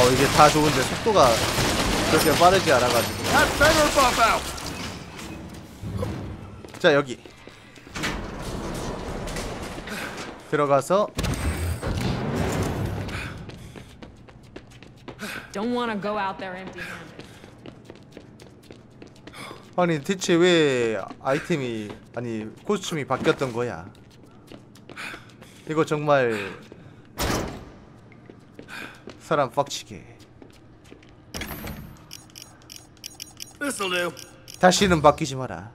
아 이게 다 좋은데 속도가 그렇게 빠르지 않아가지고. 자 여기 들어가서. 아니 대체 왜 아이템이 아니 코스튬이 바뀌었던 거야 이거 정말 사람 빡치게. 다시는 바뀌지 마라.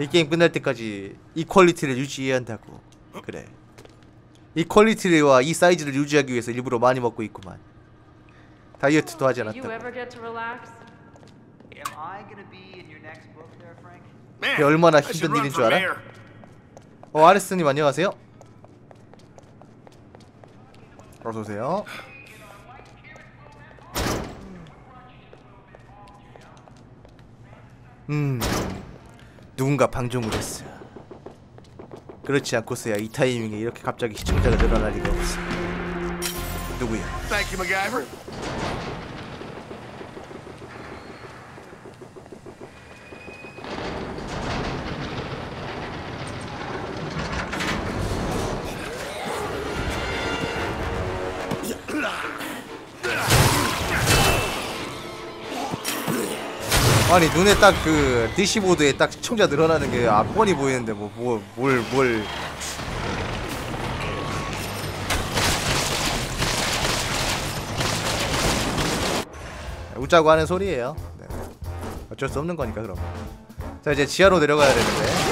이 게임 끝날 때까지 이 퀄리티를 유지해야 한다고. 그래. 이 퀄리티와 이 사이즈를 유지하기 위해서 일부러 많이 먹고 있구만. 다이어트도 하지 않았다고. ever get to relax? Am I gonna be in your next book there, Frank? Man, 이게 얼마나 힘든 일인 줄 알아? 어 아레스님 안녕하세요. 어서오세요 음. 누군가 방종을 했어. 그렇지 않고서야 이 타이밍에 이렇게 갑자기 시청자가 늘어날 리가 없어. 누구야? Thank you, MacGyver. 아니 눈에 딱그 DC보드에 딱 시청자 늘어나는 게 앞번이 보이는데 뭐뭐뭘 뭘. 웃자고 하는 소리예요. 네. 어쩔 수 없는 거니까 그럼. 자 이제 지하로 내려가야 되는데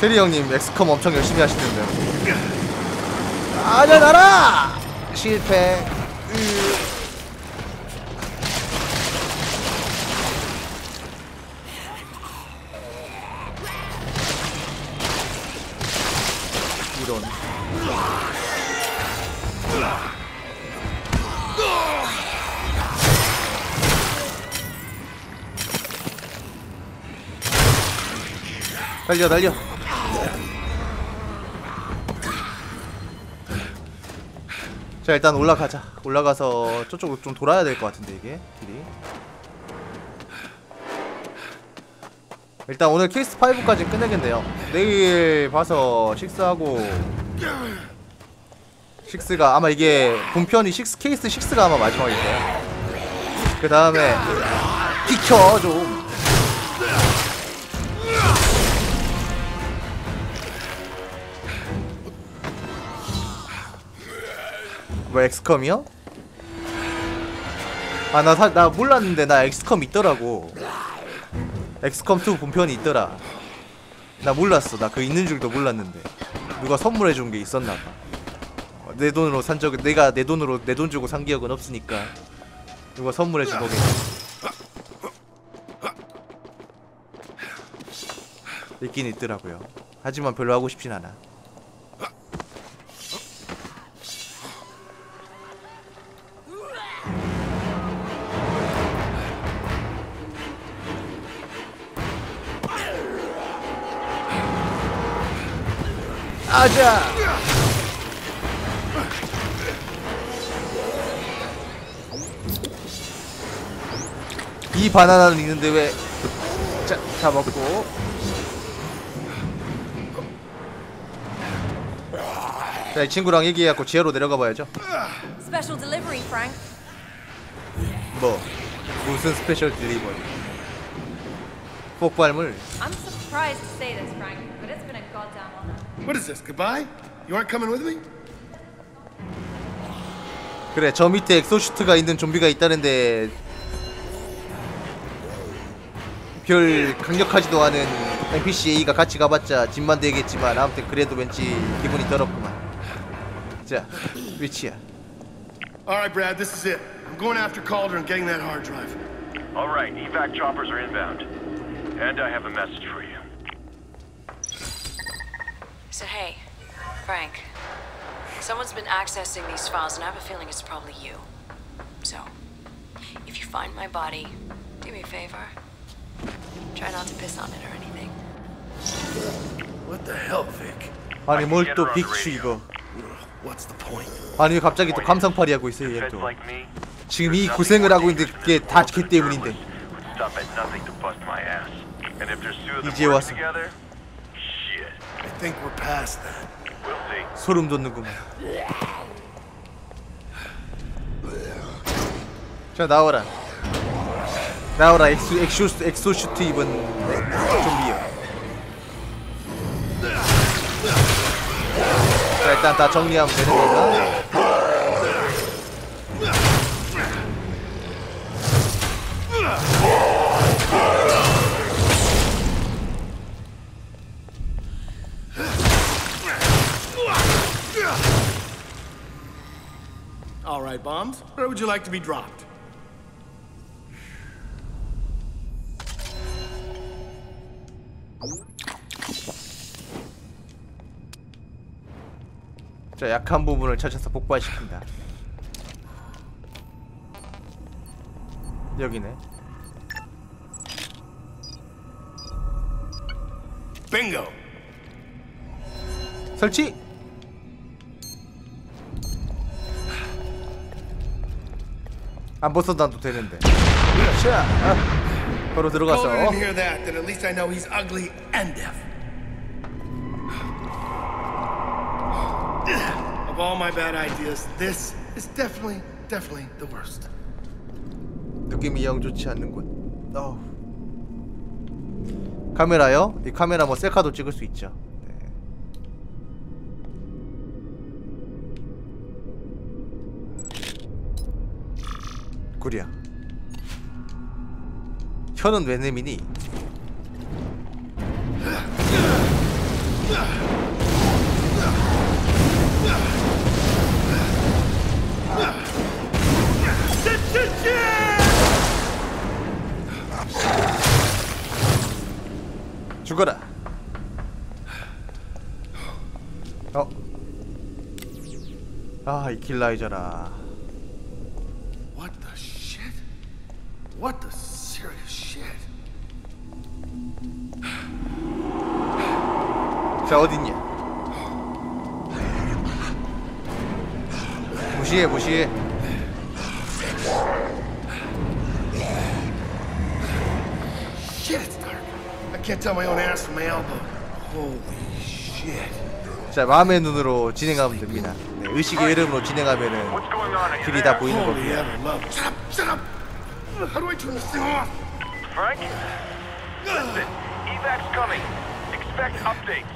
쉐리 형님 엑스컴 엄청 열심히 하시는데 아냐 나라! 실패. 으. 이런. 달려 달려 자 일단 올라가자. 올라가서 저쪽으로 좀 돌아야 될 것 같은데 이게 길이. 일단 오늘 케이스 5까지 끝내겠네요. 내일 봐서 6하고 6가 아마 이게 본편이 6 케이스 6가 아마 마지막일 거야 그 다음에 비켜 좀 뭐 엑스컴이요? 아나나 몰랐는데 나 엑스컴 있더라고. 엑스컴 2 본편이 있더라. 나 몰랐어. 나 그 있는 줄도 몰랐는데. 누가 선물해 준 게 있었나 봐 내 돈으로 산적 내가 내 돈으로 내 돈 주고 산 기억은 없으니까 누가 선물해 준 거겠지. 있긴 있더라고요. 하지만 별로 하고 싶진 않아 아자. 이 바나나는 있는데 왜 자, 다 먹고. 자, 이 친구랑 얘기해갖고 지하로 내려가 봐야죠. 뭐 무슨 special delivery 폭발물? I'm surprised to say this, Frank, What is this? Goodbye? You aren't coming with me? 그래 저 밑에 엑소슈트가 있는 좀비가 있다는데 별 강력하지도 않은 NPC A가 같이 가봤자 집만 되겠지만 아무튼 그래도 왠지 기분이 더럽구만 자 위치야 All right, Brad, this is it. I'm going after Calder and getting that hard drive. All right, evac choppers are inbound. And I have a message for you. So, hey, Frank, Someone's been accessing these files, and I have a feeling it's probably you. So, if you find my body, do me a favor. Try not to piss on it or anything. What the hell, Vic? 아니 뭘 또 빅슈 이거 What's the point? 아니 왜 갑자기 또 감상팔이 하고 있어요 Feds 얘또 like me 지금 이 고생을 하고 있는데 그게 다 걔 때문인데 would stop at nothing to bust my ass. And if there's two of them 이제 working 왔어. Think we're past that. we'll see. 소름 돋는구만 자 나와라 나와라 엑소 엑쇼 엑소슈트 입은 좀비요 자 일단 다 정리하면 되는 건가? All right, bombs. Where would you like to be dropped? 자 약한 부분을 찾아서 폭발시킨다 여기네 Bingo. 설치 안 벗어나도 되는데 자 아, 바로 들어가서. Of all my bad ideas, this is definitely, definitely the worst. 느낌이 영 좋지 않는군 어우. 카메라요? 이 카메라 뭐 셀카도 찍을 수 있죠 구려 혀는 왜 내미니? 죽어라 어? 아이 길라이저라 What the shit? What the serious shit? 자 어딨냐 무시해 무시해 Shit, it's dark. I can't tell my own ass from my elbow. Holy shit. 자 마음의 눈으로 진행하면 됩니다 네, 의식의 이름으로 진행하면은 길이? 다 보이는 겁니다 How do I turn this thing off? Frank? Listen, evac's coming. Expect updates.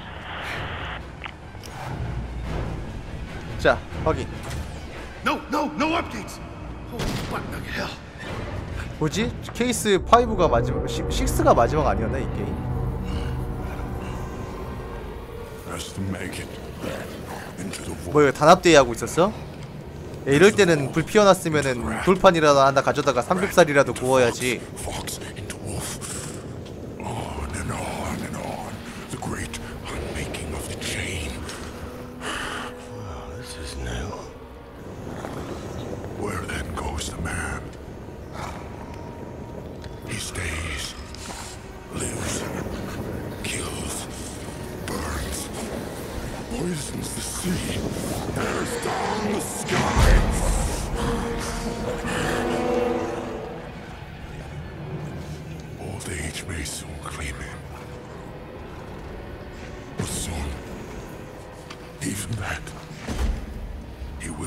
자 확인 No, no, no updates. Holy nugget hell. 뭐지? 케이스 5가 마지막 6가 마지막 아니었나 이 게임 Best to make it into the void. 뭐 이거 단합대회 하고 있었어? 야, 이럴 때는 불 피워놨으면은 돌판이라도 하나 가져다가 삼겹살이라도 구워야지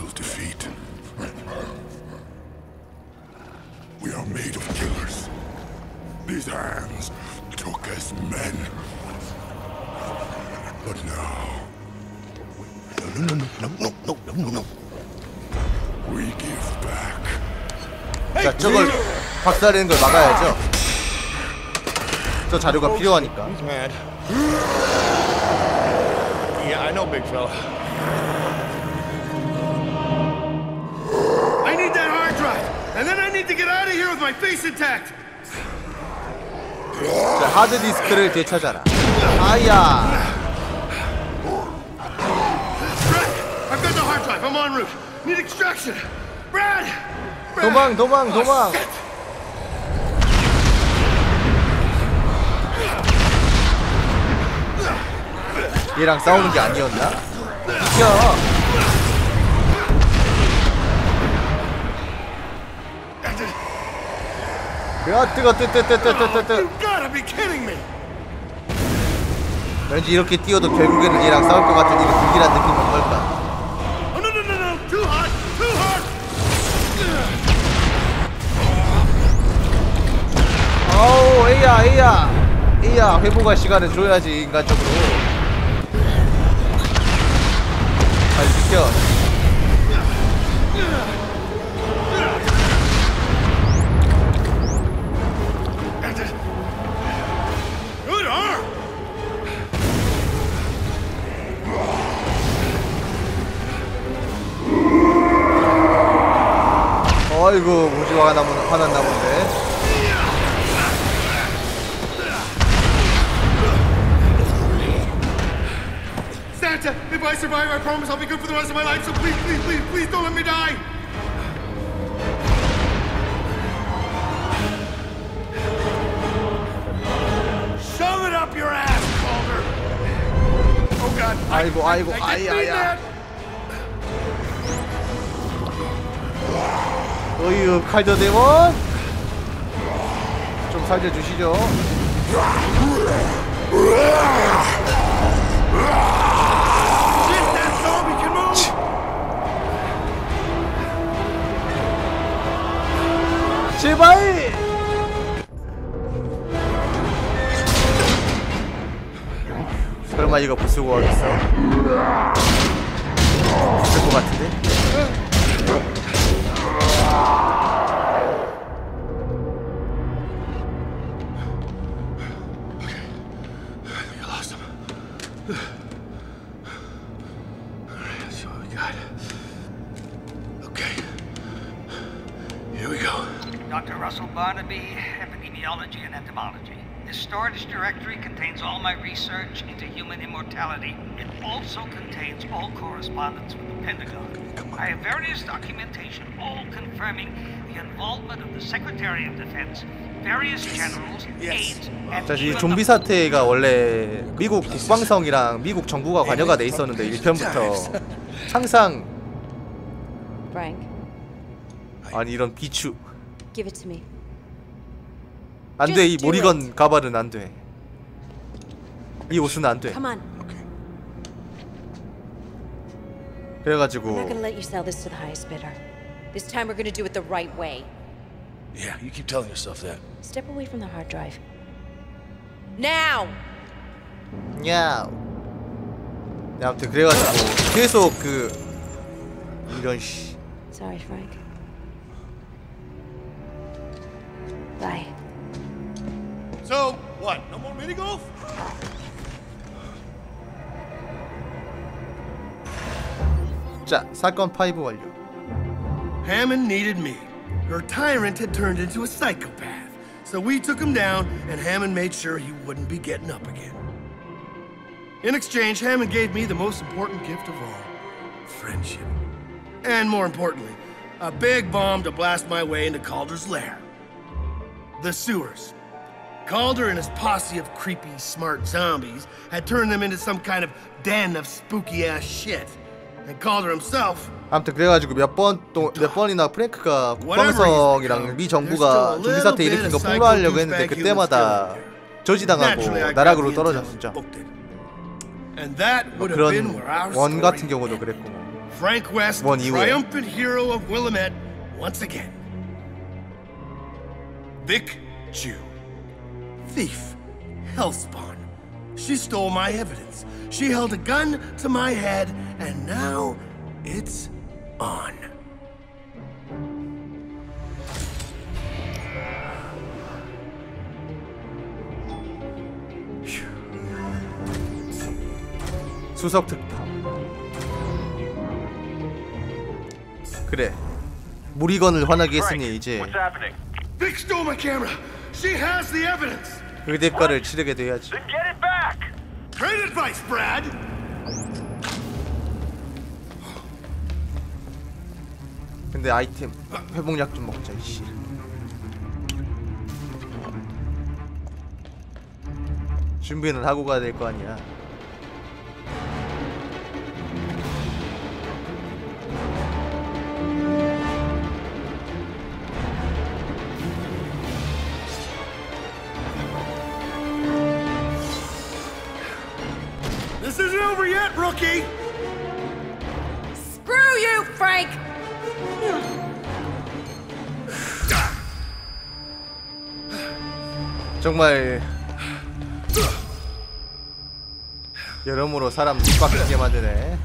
equals defeat. We are made of killers. These hands took us men. But now... No, no, no, no, no, no, no, no. no, We give back. 자, 저걸 박살내는 걸 막아야죠. 저 자료가 필요하니까. He's mad. Yeah, I know, big fella. And then I need to get out of here with my face intact. 자 하드 디스크를 되찾아라 아야 I've got the hard I'm en route. Need extraction. Brad! Brad! 도망 도망 도망 shit. 얘랑 싸우는 게 아니었나? 야 야 뜨거 뜨 뜨 뜨 뜨 뜨뜨 You gotta be kidding me! 왠지 이렇게 뛰어도 결국에는 얘랑 싸울 것 같은 이런 불길한 느낌은 걸까? Oh! 아우 에이야 에이야. 에이야 회복할 시간을 줘야지 인간적으로. 잘 지켜 어이구 무지와 화나 화났나 본데 Santa, if I survive, I promise I'll be good for the rest of my life, so please, please, please, please don't let me die! Shove it up your ass, Calder! Oh god. I- 아이고 I- 아이고 I didn't mean 아야야 that. 어이구 칼더 대원 좀 살려주시죠! 제발 설마 이거 부수고 하겠어? 있을 것 같은데? Barnaby, Epidemiology and Entomology. This storage directory contains all my research into human immortality. It also contains all correspondence with the Pentagon. I have various documentation, all confirming the involvement of the Secretary of Defense, various generals, aides, and 자, 이 좀비 사태가 원래 미국 국방성이랑 미국 정부가 관여가 돼 있었는데 1편부터 항상 Frank, 아니 이런 비추 give it to me. 안돼 이 모리건. 가발은 안 돼. 이 옷은 안 돼. Come on. I'm 그래가지고 this to the highest bidder. This time we're gonna do it the right way. Yeah, you keep telling yourself that. Step away from the hard drive. Now! 야. 네, 아무튼 그래가지고 계속 그 이런 씨. Sorry, Frank. Bye. So, what? No more mini golf? 자 사건 파이브 완료. Hammond needed me. Her tyrant had turned into a psychopath. So we took him down, and Hammond made sure he wouldn't be getting up again. In exchange, Hammond gave me the most important gift of all friendship. And more importantly, a big bomb to blast my way into Calder's lair. The sewers. Calder and his posse of creepy, smart zombies had turned them into some kind of den of spooky ass shit. And Calder himself 아무튼 그래가지고 몇 번 또 몇 번이나 프랭크가 국방성이랑 미 정부가 좀비 사태 일으킨 거 폭로하려고 했는데 그때마다 저지당하고 나락으로 떨어졌었죠. And that 뭐 would have been 그런 where our 원 story 같은 경우도 그랬고 뭐. Frank West, 원 the 이후에. triumphant hero of Willamette, once again. Vic Jew. Thief. Hellspawn. She stole my evidence. She held a gun to my head, and now it's on. 수석 특파. 그래. 무리건을 화나게 Frank, 했으니 이제 what's happening? Vic stole my camera. She has the evidence. 그 대가를 치르게 돼야지. Then get it back! Great advice, Brad. 근데 아이템 회복약 좀 먹자 이씨 준비는 하고 가야 될 거 아니야 rookie! Screw you, Frank! 정말 여러모로 사람 뒷박히게 만드네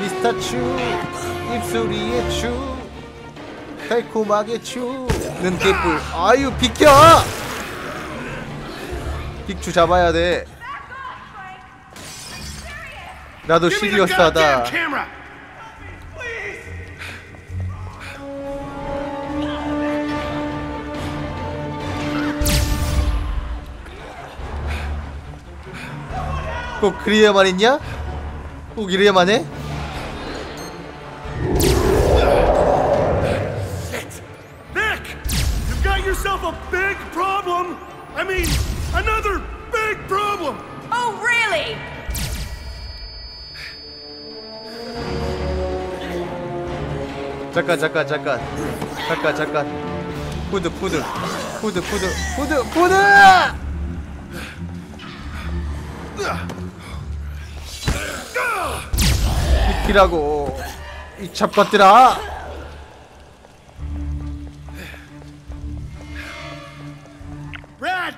미스터 추 입술이의 추 달콤하게 추는 개뿔 아유 비켜 빅추 잡아야 돼 나도 시리어스 하다 goddamn camera! 꼭 그래야만 했냐? 꼭 이래야만 해? 잠깐 잠깐 잠깐 잠깐 잠깐 푸드 푸드 푸드 푸드 푸드 푸드 비키라고 이 잡것들아 Brad!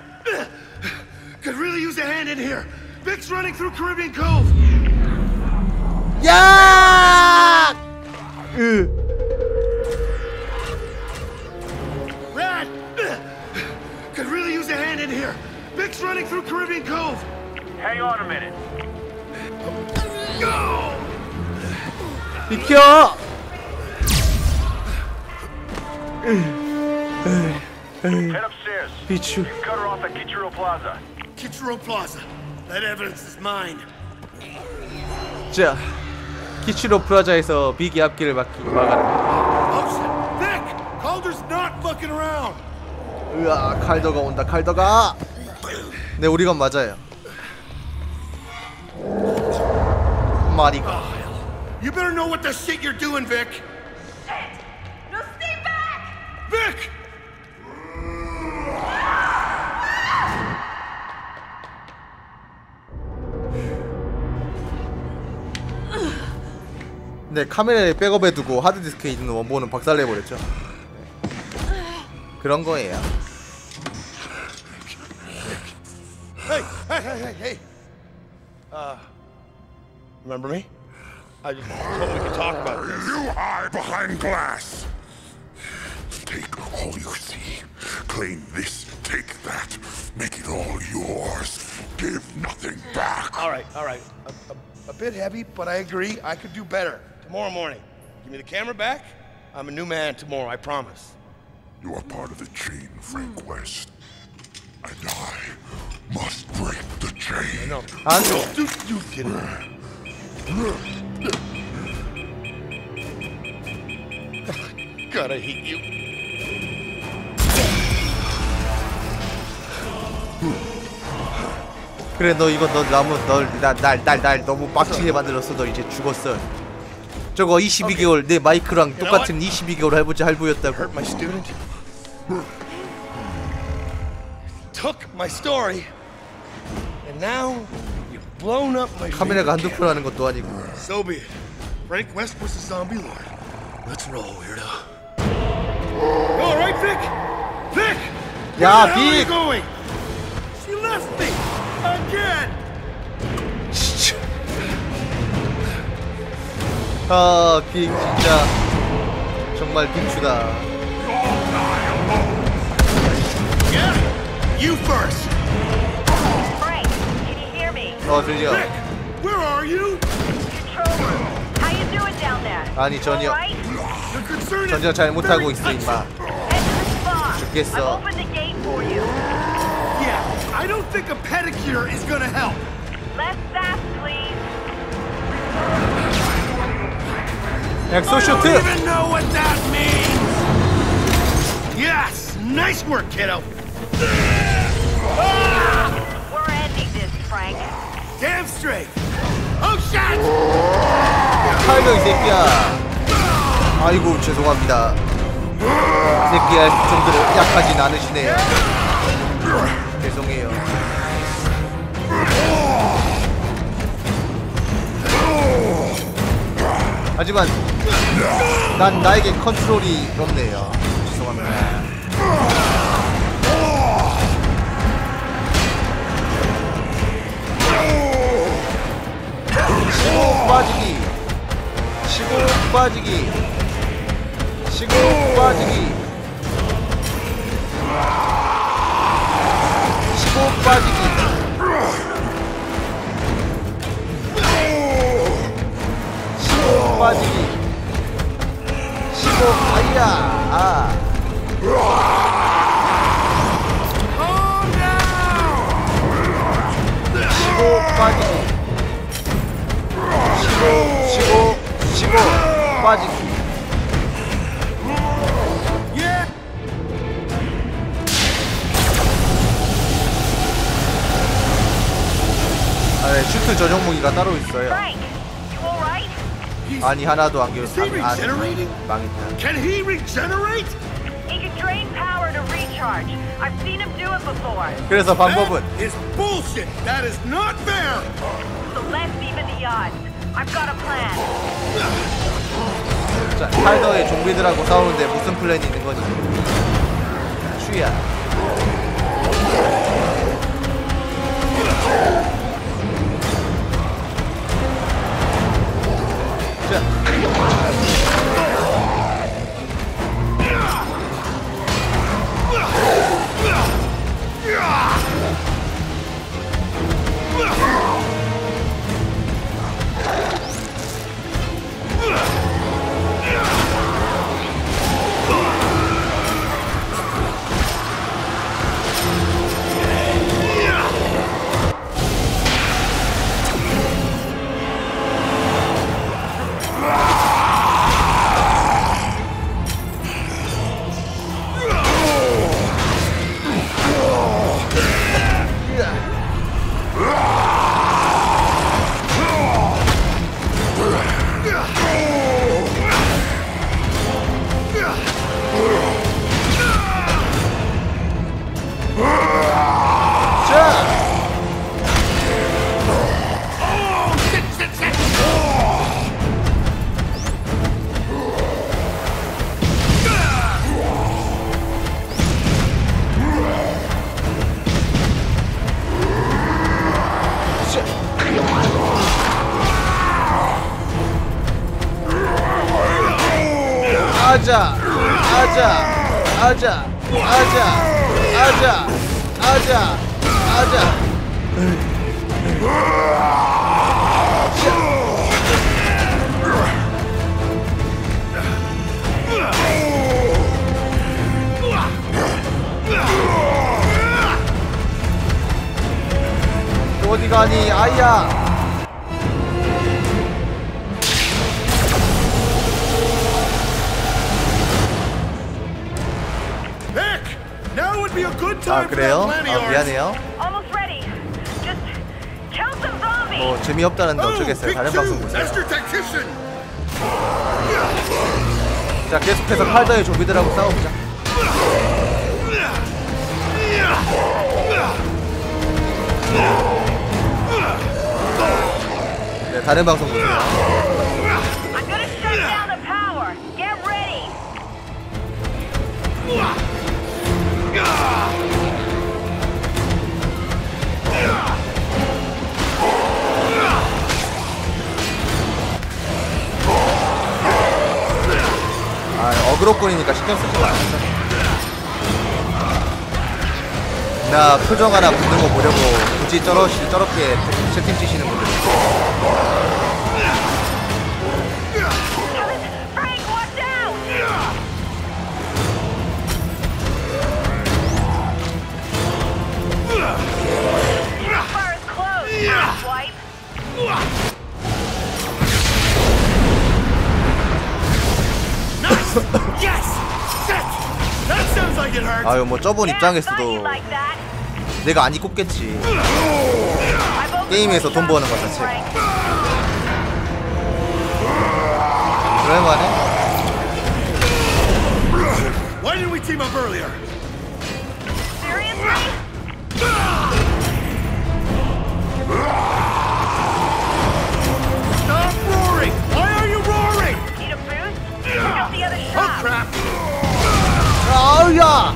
Could really use a hand in here. Vic's running through Caribbean Cove. 야! 으 running through Caribbean Cove. Hang on a minute. Go! 비켜 Head upstairs. 비추 Cut her off at Kichiro Plaza. Kitchener Plaza. That evidence is mine. 자 키치로 프라자에서 비기 앞길을 막기 막아라 Oh shit! Vic! Calder's not fucking around! 으아 칼더가 온다 칼더가 네 우리가 맞아요 마리가 You better know what the shit you're doing, Vic! No, stay back! Vic! 네 카메라에 백업해 두고 하드디스크에 있는 원본은 박살내 버렸죠 그런 거예요 Hey, hey, hey, hey, hey! Uh, remember me? I just told we could talk about this. You hide behind glass. Take all you see. Claim this, take that. Make it all yours. Give nothing back. All right, all right. A, a, a bit heavy, but I agree. I could do better. Tomorrow morning. Give me the camera back. I'm a new man tomorrow, I promise. You are part of the chain, Frank West. And I must break the chain. No. 안돼 Dude, you get it. God, I hate you. 그래 너 이거 너 너무 널날날 날 너무 빡치게 만들었어 너 이제 죽었어 저거 22개월 내 마이크랑 똑같은 22개월 할부지 할부였다고. Took my story. And now you've blown up my 카메라가 한두 하는 것도 아니고. So be it. Frank West was the zombie lord. Let's roll, weirdo. All right, Vic? Vic! 야, Where the hell are you 빅! going? She left me again. 아, 빅 진짜 정말 빅추다. you first. Frank, can you hear me? 어 들려. Vic, where are you? Control room. How you doing down there? 아니 전혀 All right? The concern is 전혀 잘 못하고 very 있어 touchy. 임마. Head to the spa. 죽겠어. I've opened the gate for you. Yeah, I I don't think a pedicure is gonna help. Less fast, please. 엑소 I don't 슈트. even know what that means. Yes, nice work, kiddo. Damn straight. Oh shit! 타이거 이 새끼야. 아이고 죄송합니다. 이 새끼야 정도로 약하진 않으시네요. 죄송해요. 하지만 난 나에게 컨트롤이 없네요. 치고 빠지기. 치고 빠지기. 치고 빠지기. 치고 빠지기. 치고 빠지기. 치고 아이야. 아. 치고 빠지기 치고 치고 빠지기 Yeah. 아, 네, 슈트 전용 무기가 따로 있어요? 아니 하나도 안 기울어 안 regenerating? 망했다 Can he regenerate? He can drain power to recharge. I've seen him do it before. 그래서 방법은 That is bullshit. That is not fair. So let's even the odds. 자, 탈더의 좀비들하고 싸우는데 무슨 플랜이 있는 거니? 추야. 아자, 아자, 아자, 아자, 아자, 아자, 아자. 또 어디 가니, 아이야? 아 그래요? 아. 미안해요. 뭐 재미없다는데 Oh, 어쩌겠어요. 다른. 방송 보세요. 자 계속해서 팔더의 좀비들하고 싸워보자. 네 다른 방송 보세요. 어그로권이니까 신경 쓰지 마. 나 표정 하나 붙는 거 보려고 굳이 저렇게 저렇게 채팅 치시는 분 아유 뭐 저번 입장에서도. 내가 안 입고 겠지 I've opened 게임에서 돈 버는 것 자체가. 그럴만해? Why didn't we team up earlier? Seriously? Stop roaring! Why are you roaring? Need a boost? Check out the other Oh shop. crap! 아우야!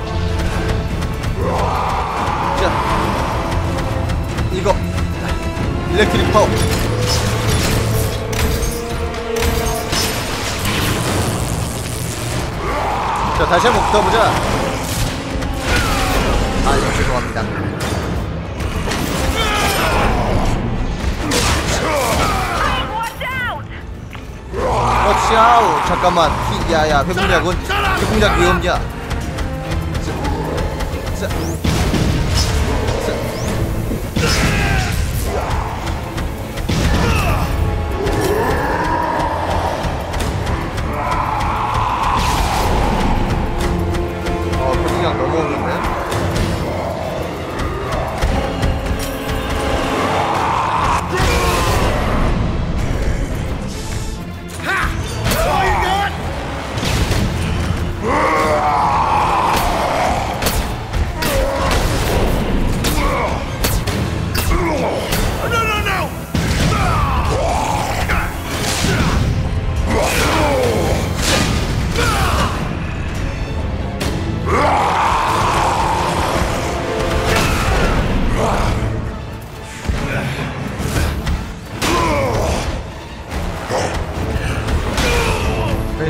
자, 이거 일렉트릭 파워. 자, 다시 한번 붙어보자. 아, 이거 죄송합니다. 워치아우 잠깐만 히, 야야 회복약은 회복약 위험냐 자, 자, 자.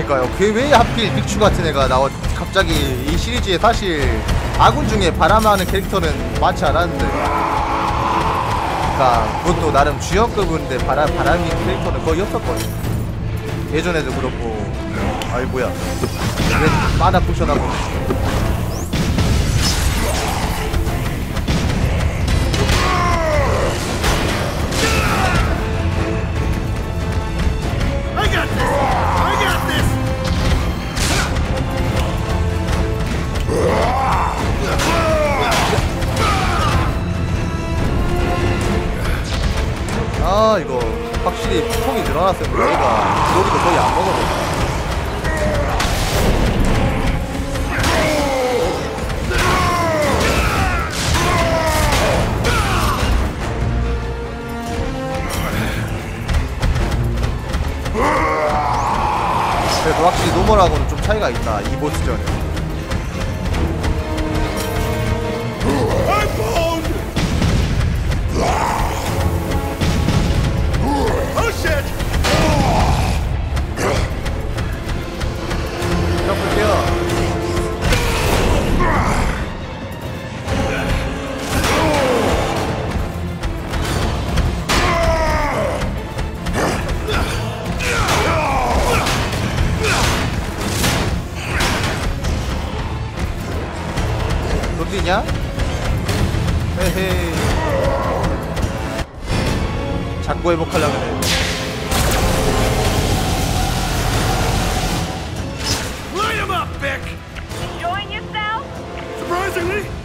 그러니까요. 그 왜 하필 빅추 같은 애가 나와 갑자기 이 시리즈에 사실 아군 중에 바람하는 캐릭터는 많지 않았는데. 그러니까 그것도 나름 주연급인데 바람 바람인 캐릭터는 거의 없었거든. 예전에도 그렇고. 아이 뭐야? 왜 마나 포션하고? 확실히 노멀하고는 좀 차이가 있다 이 보스전에 shit! Up, Vic! Enjoying yourself? Surprisingly,